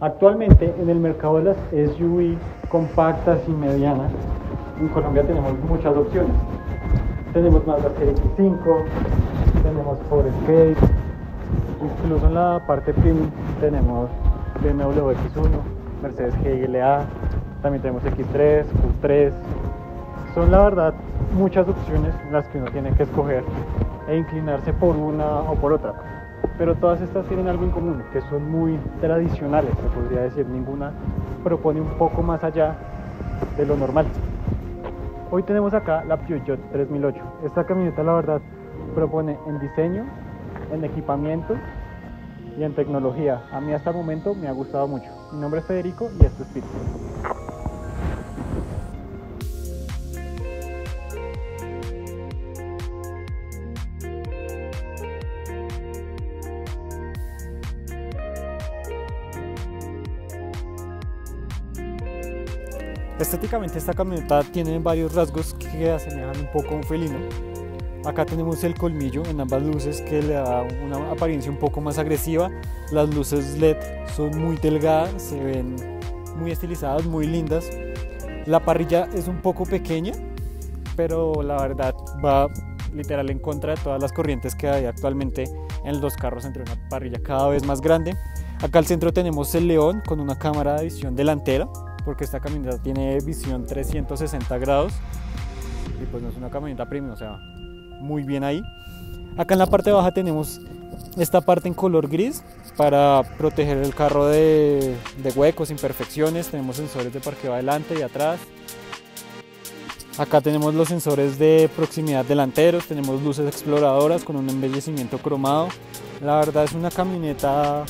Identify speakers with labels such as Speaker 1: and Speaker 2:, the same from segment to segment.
Speaker 1: Actualmente en el mercado de las SUV compactas y medianas, en Colombia tenemos muchas opciones. Tenemos Mazda CX-5, tenemos Ford Escape, incluso en la parte premium tenemos BMW X1, Mercedes GLA, también tenemos X3, Q3. Son la verdad muchas opciones las que uno tiene que escoger e inclinarse por una o por otra pero todas estas tienen algo en común, que son muy tradicionales, se podría decir, ninguna propone un poco más allá de lo normal. Hoy tenemos acá la Peugeot 3008. Esta camioneta la verdad propone en diseño, en equipamiento y en tecnología. A mí hasta el momento me ha gustado mucho. Mi nombre es Federico y esto es Pit. Estéticamente esta camioneta tiene varios rasgos que asemejan un poco a un felino. Acá tenemos el colmillo en ambas luces que le da una apariencia un poco más agresiva. Las luces LED son muy delgadas, se ven muy estilizadas, muy lindas. La parrilla es un poco pequeña, pero la verdad va literal en contra de todas las corrientes que hay actualmente en los carros entre una parrilla cada vez más grande. Acá al centro tenemos el León con una cámara de visión delantera porque esta camioneta tiene visión 360 grados y pues no es una camioneta premium, o sea, muy bien ahí. Acá en la parte baja tenemos esta parte en color gris para proteger el carro de, de huecos, imperfecciones. Tenemos sensores de parqueo adelante y atrás. Acá tenemos los sensores de proximidad delanteros, tenemos luces exploradoras con un embellecimiento cromado. La verdad es una camioneta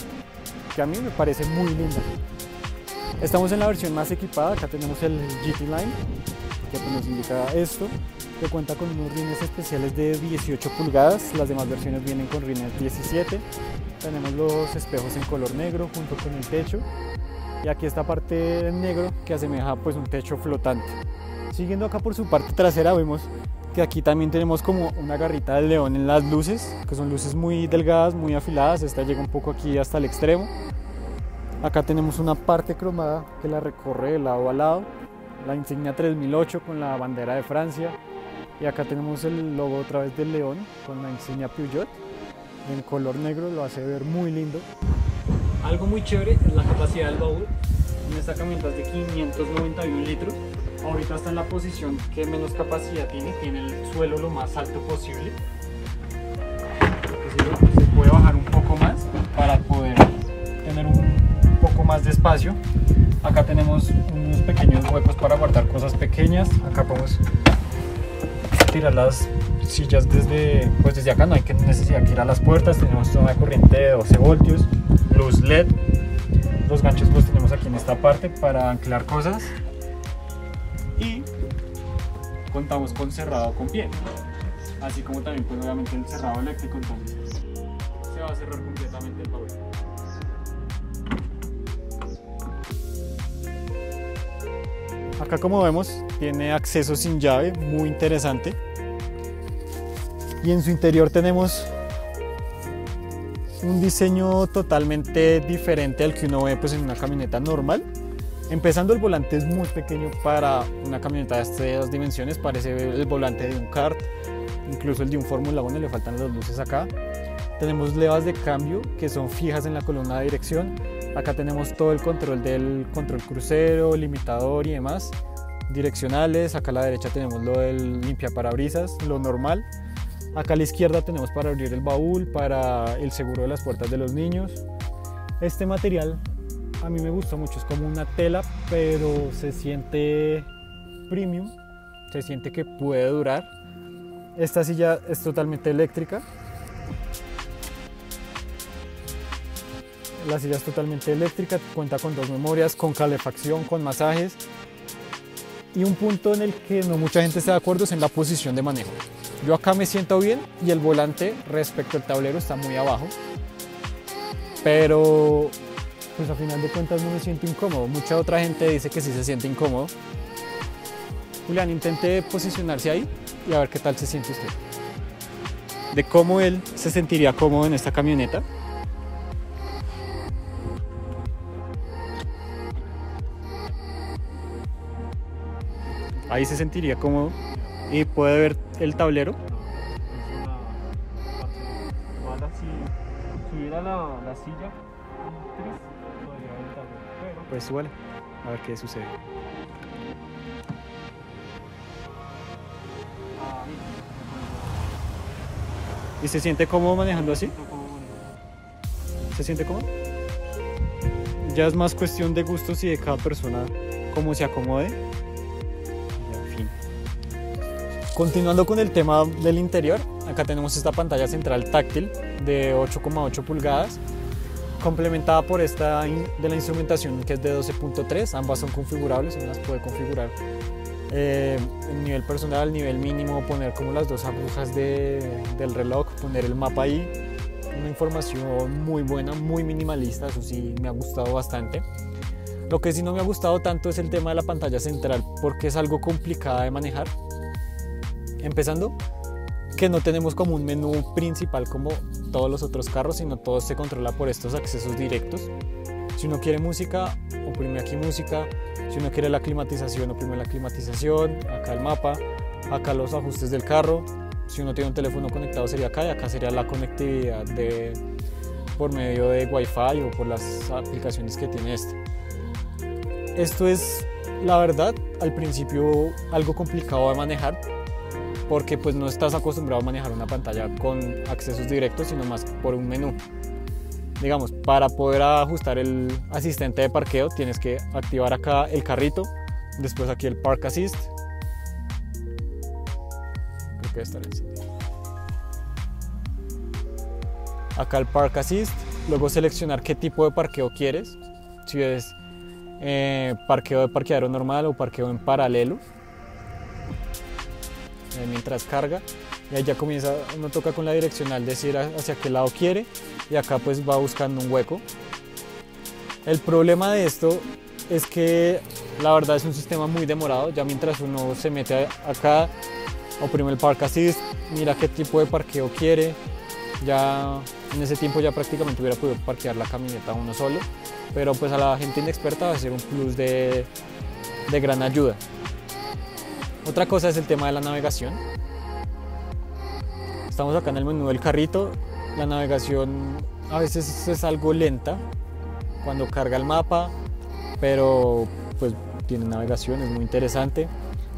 Speaker 1: que a mí me parece muy linda. Estamos en la versión más equipada, acá tenemos el GT Line, que pues nos indica esto, que cuenta con unos rines especiales de 18 pulgadas, las demás versiones vienen con rines 17, tenemos los espejos en color negro junto con el techo, y aquí esta parte en negro que asemeja pues un techo flotante. Siguiendo acá por su parte trasera vemos que aquí también tenemos como una garrita de león en las luces, que son luces muy delgadas, muy afiladas, esta llega un poco aquí hasta el extremo. Acá tenemos una parte cromada que la recorre de lado a lado, la insignia 3008 con la bandera de Francia. Y acá tenemos el logo otra vez del león con la insignia Peugeot. En color negro, lo hace ver muy lindo. Algo muy chévere es la capacidad del baúl, en esta camioneta es de 591 litros, ahorita está en la posición que menos capacidad tiene, tiene el suelo lo más alto posible, más de espacio. Acá tenemos unos pequeños huecos para guardar cosas pequeñas. Acá podemos tirar las sillas desde, pues desde acá, no hay que necesidad de ir a las puertas. Tenemos una corriente de 12 voltios, luz LED. Los ganchos los tenemos aquí en esta parte para anclar cosas. Y contamos con cerrado con pie. Así como también pues obviamente el cerrado eléctrico, entonces se va a cerrar completamente el baúl. Acá como vemos tiene acceso sin llave, muy interesante. Y en su interior tenemos un diseño totalmente diferente al que uno ve pues, en una camioneta normal. Empezando el volante es muy pequeño para una camioneta de estas dimensiones, parece el volante de un kart, incluso el de un Fórmula 1 le faltan las luces acá. Tenemos levas de cambio que son fijas en la columna de dirección Acá tenemos todo el control del control crucero, limitador y demás. Direccionales, acá a la derecha tenemos lo del limpia parabrisas, lo normal. Acá a la izquierda tenemos para abrir el baúl, para el seguro de las puertas de los niños. Este material a mí me gusta mucho, es como una tela, pero se siente premium, se siente que puede durar. Esta silla es totalmente eléctrica, La silla es totalmente eléctrica, cuenta con dos memorias, con calefacción, con masajes. Y un punto en el que no mucha gente está de acuerdo es en la posición de manejo. Yo acá me siento bien y el volante respecto al tablero está muy abajo. Pero pues a final de cuentas no me siento incómodo. Mucha otra gente dice que sí se siente incómodo. Julián, intente posicionarse ahí y a ver qué tal se siente usted. De cómo él se sentiría cómodo en esta camioneta. Ahí se sentiría cómodo y puede ver el tablero.
Speaker 2: Si subiera la, la silla, podría ver el tablero. Pero
Speaker 1: Pues igual, a ver qué sucede. ¿Y se siente cómodo manejando así? ¿Se siente cómodo? Ya es más cuestión de gustos y de cada persona cómo se acomode. Continuando con el tema del interior, acá tenemos esta pantalla central táctil de 8,8 pulgadas, complementada por esta de la instrumentación que es de 12.3. Ambas son configurables, uno las puede configurar eh, en nivel personal, nivel mínimo, poner como las dos agujas de- del reloj, poner el mapa ahí, una información muy buena, muy minimalista, eso sí me ha gustado bastante. Lo que sí no me ha gustado tanto es el tema de la pantalla central, porque es algo complicada de manejar. Empezando, que no tenemos como un menú principal como todos los otros carros, sino todo se controla por estos accesos directos. Si uno quiere música, oprime aquí música. Si uno quiere la climatización, oprime la climatización. Acá el mapa, acá los ajustes del carro. Si uno tiene un teléfono conectado sería acá y acá sería la conectividad de, por medio de Wi-Fi o por las aplicaciones que tiene este. Esto es, la verdad, al principio algo complicado de manejar porque pues no estás acostumbrado a manejar una pantalla con accesos directos, sino más por un menú. Digamos, para poder ajustar el asistente de parqueo tienes que activar acá el carrito, después aquí el Park Assist. Creo que estar. Acá el Park Assist, luego seleccionar qué tipo de parqueo quieres, si es eh, parqueo de parqueadero normal o parqueo en paralelo mientras carga y ya comienza, uno toca con la direccional decir hacia qué lado quiere y acá pues va buscando un hueco. El problema de esto es que la verdad es un sistema muy demorado, ya mientras uno se mete acá, oprime el Park Assist, mira qué tipo de parqueo quiere, ya en ese tiempo ya prácticamente hubiera podido parquear la camioneta uno solo, pero pues a la gente inexperta va a ser un plus de, de gran ayuda. Otra cosa es el tema de la navegación. Estamos acá en el menú del carrito. La navegación a veces es algo lenta cuando carga el mapa, pero pues tiene navegación, es muy interesante.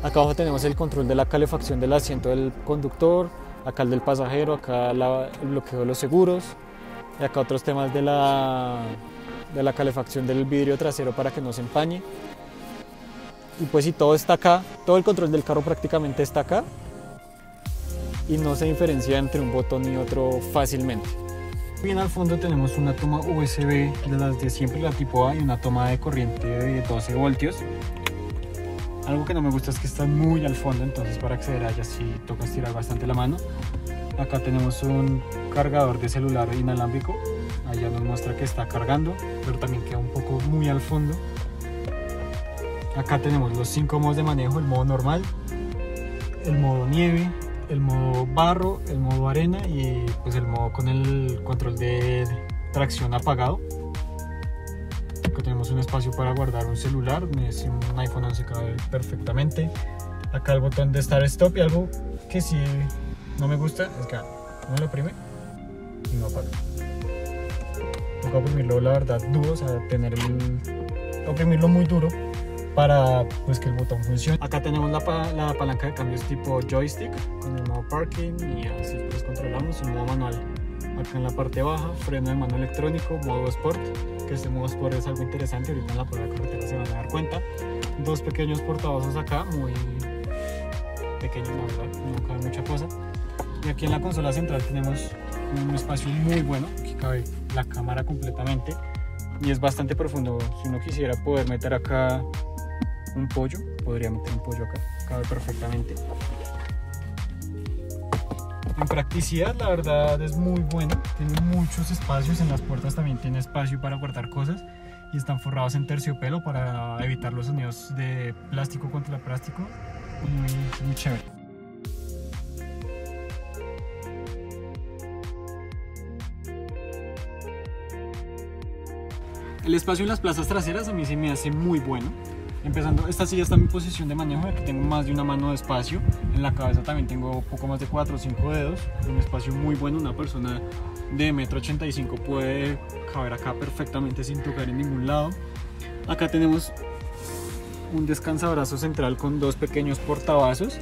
Speaker 1: Acá abajo tenemos el control de la calefacción del asiento del conductor, acá el del pasajero, acá el bloqueo de los seguros y acá otros temas de la, de la calefacción del vidrio trasero para que no se empañe y pues si todo está acá, todo el control del carro prácticamente está acá y no se diferencia entre un botón y otro fácilmente. Bien al fondo tenemos una toma USB de las de siempre, la tipo A, y una toma de corriente de 12 voltios. Algo que no me gusta es que está muy al fondo, entonces para acceder a ella sí toca estirar bastante la mano. Acá tenemos un cargador de celular inalámbrico, ya nos muestra que está cargando, pero también queda un poco muy al fondo. Acá tenemos los cinco modos de manejo, el modo normal, el modo nieve, el modo barro, el modo arena y pues el modo con el control de tracción apagado. Acá tenemos un espacio para guardar un celular, si un iPhone 11 cabe perfectamente. Acá el botón de Start Stop y algo que sí no me gusta es que uno lo oprime y no apaga. Toca oprimirlo la verdad duro, o sea, tener el, oprimirlo muy duro para pues, que el botón funcione. Acá tenemos la, pa- la palanca de cambios tipo joystick con el modo parking y así pues controlamos el modo manual. Acá en la parte baja, freno de mano electrónico, modo sport, que este modo sport es algo interesante, ahorita en la prueba de carretera se van a dar cuenta. Dos pequeños portavasos acá, muy pequeños la verdad, no cabe mucha cosa. Y aquí en la consola central tenemos un espacio muy bueno, aquí cabe la cámara completamente y es bastante profundo. Si uno quisiera poder meter acá un pollo, podría meter un pollo acá, cabe perfectamente. En practicidad, la verdad es muy bueno, tiene muchos espacios, en las puertas también tiene espacio para guardar cosas y están forrados en terciopelo para evitar los sonidos de plástico contra plástico. Muy, muy chévere. El espacio en las plazas traseras a mí se me hace muy bueno. Empezando, esta silla está en mi posición de manejo, aquí tengo más de una mano de espacio, en la cabeza también tengo poco más de 4 o 5 dedos, un espacio muy bueno, una persona de 1,85 m puede caber acá perfectamente sin tocar en ningún lado. Acá tenemos un descansabrazo central con dos pequeños portavasos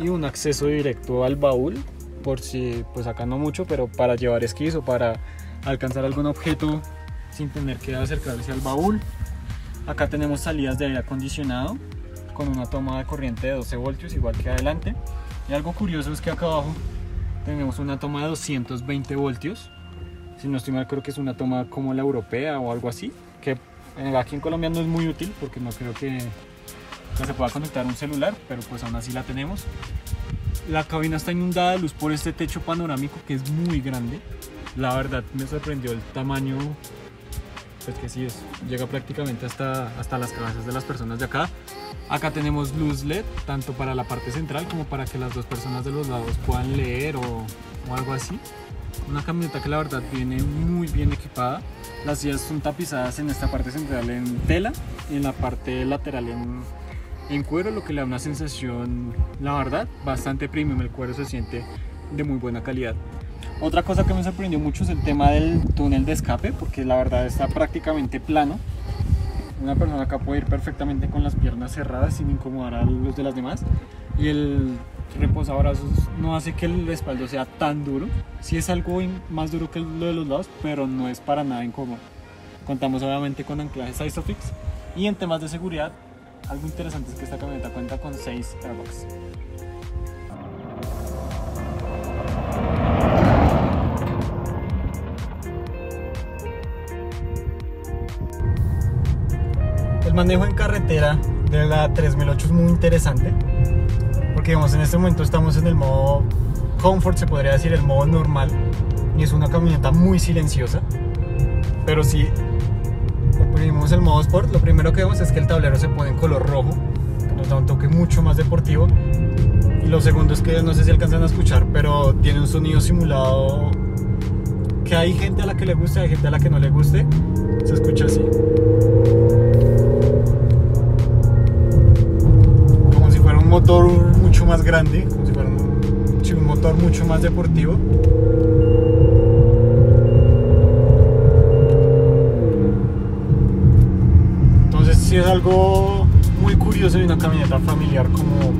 Speaker 1: y un acceso directo al baúl, por si, pues acá no mucho, pero para llevar esquís o para alcanzar algún objeto sin tener que acercarse al baúl. Acá tenemos salidas de aire acondicionado con una toma de corriente de 12 voltios igual que adelante. Y algo curioso es que acá abajo tenemos una toma de 220 voltios. Si no estoy mal creo que es una toma como la europea o algo así. Que eh, aquí en Colombia no es muy útil porque no creo que, que se pueda conectar un celular, pero pues aún así la tenemos. La cabina está inundada de luz por este techo panorámico que es muy grande. La verdad me sorprendió el tamaño pues que sí es, llega prácticamente hasta, hasta las cabezas de las personas de acá. Acá tenemos luz LED, tanto para la parte central como para que las dos personas de los lados puedan leer o, o algo así. Una camioneta que la verdad viene muy bien equipada. Las sillas son tapizadas en esta parte central en tela y en la parte lateral en, en cuero, lo que le da una sensación, la verdad, bastante premium. El cuero se siente de muy buena calidad. Otra cosa que me sorprendió mucho es el tema del túnel de escape, porque la verdad está prácticamente plano. Una persona acá puede ir perfectamente con las piernas cerradas sin incomodar a los de las demás. Y el reposabrazos no hace que el respaldo sea tan duro. Sí es algo más duro que lo de los lados, pero no es para nada incómodo. Contamos obviamente con anclajes ISOFIX. Y en temas de seguridad, algo interesante es que esta camioneta cuenta con 6 airbags. Manejo en carretera de la 3008 es muy interesante porque en este momento estamos en el modo comfort, se podría decir el modo normal y es una camioneta muy silenciosa pero si oprimimos el modo sport lo primero que vemos es que el tablero se pone en color rojo nos da un toque mucho más deportivo y lo segundo es que no sé si alcanzan a escuchar pero tiene un sonido simulado que hay gente a la que le guste hay gente a la que no le guste se escucha así motor mucho más grande, como si fuera un, motor mucho más deportivo. Entonces si es algo muy curioso de una camioneta familiar como,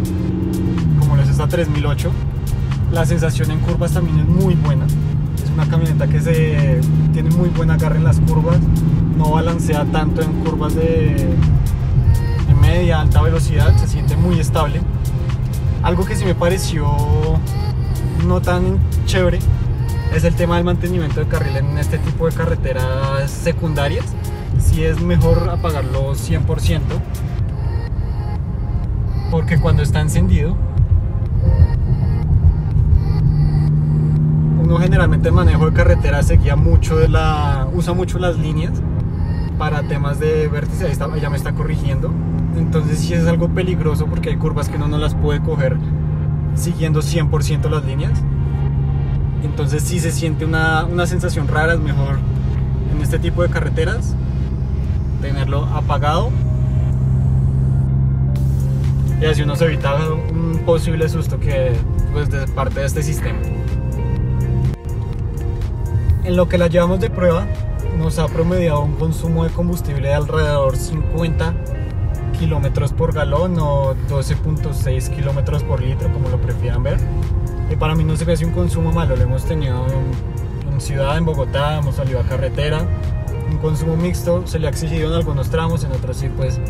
Speaker 1: como es esta 3008. La sensación en curvas también es muy buena. Es una camioneta que se tiene muy buen agarre en las curvas, no balancea tanto en curvas de, media, alta velocidad, se siente muy estable. Algo que sí me pareció no tan chévere es el tema del mantenimiento de carril en este tipo de carreteras secundarias. Si es mejor apagarlo 100% porque cuando está encendido uno generalmente el manejo de carretera se guía mucho de la usa mucho las líneas para temas de vértice, ahí está, me está corrigiendo. Entonces sí es algo peligroso porque hay curvas que uno no las puede coger siguiendo 100% las líneas. Entonces sí se siente una, una sensación rara, es mejor en este tipo de carreteras tenerlo apagado y así uno se evita un posible susto que pues de parte de este sistema. En lo que la llevamos de prueba, nos ha promediado un consumo de combustible de alrededor 50 kilómetros por galón o 12.6 kilómetros por litro, como lo prefieran ver. Y para mí no se ve así un consumo malo, lo hemos tenido en, ciudad, en Bogotá, hemos salido a carretera. Un consumo mixto, se le ha exigido en algunos tramos, en otros sí, pues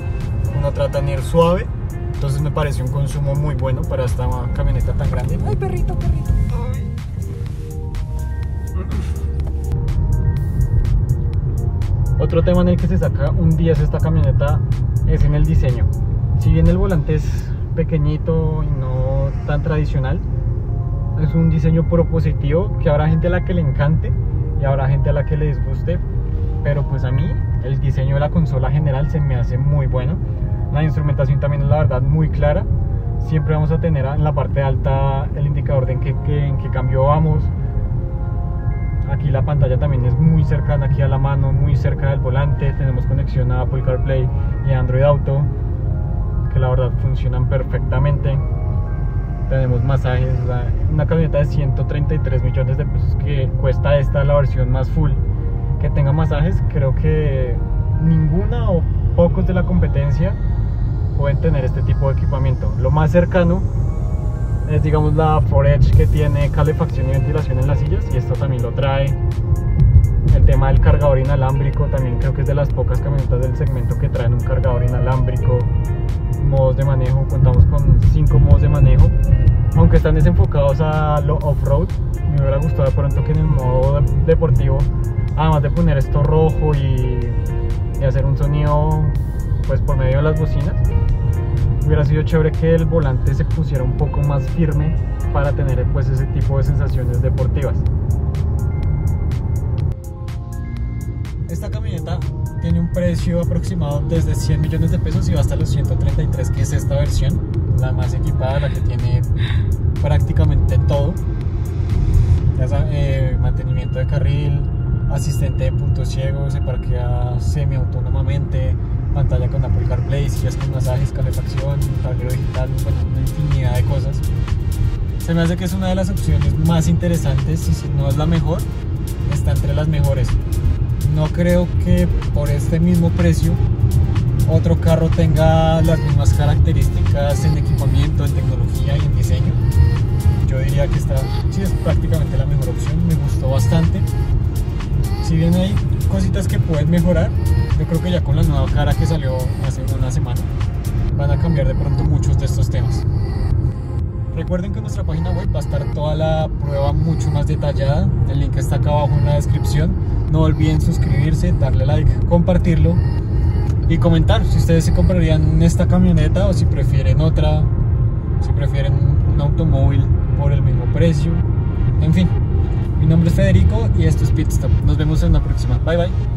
Speaker 1: uno trata de ir suave. Entonces me parece un consumo muy bueno para esta camioneta tan grande. ¡Ay, perrito, perrito! Otro tema en el que se saca un 10 esta camioneta es en el diseño. Si bien el volante es pequeñito y no tan tradicional, es un diseño propositivo que habrá gente a la que le encante y habrá gente a la que le disguste, pero pues a mí el diseño de la consola general se me hace muy bueno. La instrumentación también es la verdad muy clara. Siempre vamos a tener en la parte alta el indicador de en qué, en qué cambio vamos, Aquí la pantalla también es muy cercana aquí a la mano, muy cerca del volante. Tenemos conexión a Apple CarPlay y Android Auto. que la verdad funcionan perfectamente. Tenemos masajes, una camioneta de 133 millones de pesos que cuesta esta la versión más full que tenga masajes, creo que ninguna o pocos de la competencia pueden tener este tipo de equipamiento. Lo más cercano es digamos la Forage que tiene calefacción y ventilación en las sillas y esto también lo trae. El tema del cargador inalámbrico también creo que es de las pocas camionetas del segmento que traen un cargador inalámbrico. Modos de manejo, contamos con 5 modos de manejo. Aunque están desenfocados a lo off-road, me hubiera gustado de pronto que en el modo deportivo, además de poner esto rojo y, y hacer un sonido pues por medio de las bocinas, hubiera sido chévere que el volante se pusiera un poco más firme para tener pues ese tipo de sensaciones deportivas. Esta camioneta tiene un precio aproximado desde 100 millones de pesos y va hasta los 133 que es esta versión, la más equipada, la que tiene prácticamente todo. Eh, mantenimiento de carril, asistente de puntos ciegos, se parquea semi autónomamente, pantalla con Apple CarPlay, sillas con masajes, calefacción, tablero digital, bueno, una infinidad de cosas. Se me hace que es una de las opciones más interesantes y si no es la mejor, está entre las mejores. No creo que por este mismo precio otro carro tenga las mismas características en equipamiento, en tecnología y en diseño. Yo diría que esta sí es prácticamente la mejor opción, me gustó bastante. Si bien hay cositas que pueden mejorar, yo creo que ya con la nueva cara que salió hace una semana van a cambiar de pronto muchos de estos temas. Recuerden que en nuestra página web va a estar toda la prueba mucho más detallada. El link está acá abajo en la descripción. No olviden suscribirse, darle like, compartirlo y comentar si ustedes se comprarían esta camioneta o si prefieren otra, si prefieren un automóvil por el mismo precio. En fin, mi nombre es Federico y esto es Pit Stop. Nos vemos en la próxima. Bye bye.